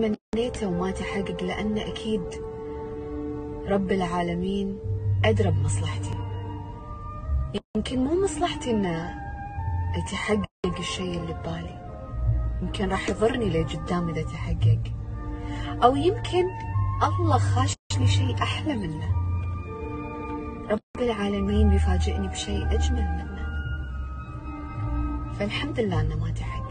تمنيته وما تحقق لأن أكيد رب العالمين أدرى بمصلحتي. يمكن مو مصلحتي إنه يتحقق الشيء اللي ببالي. يمكن راح يضرني لقدام إذا تحقق. أو يمكن الله خاشني شيء أحلى منه. رب العالمين بيفاجئني بشيء أجمل منه. فالحمد لله أنه ما تحقق.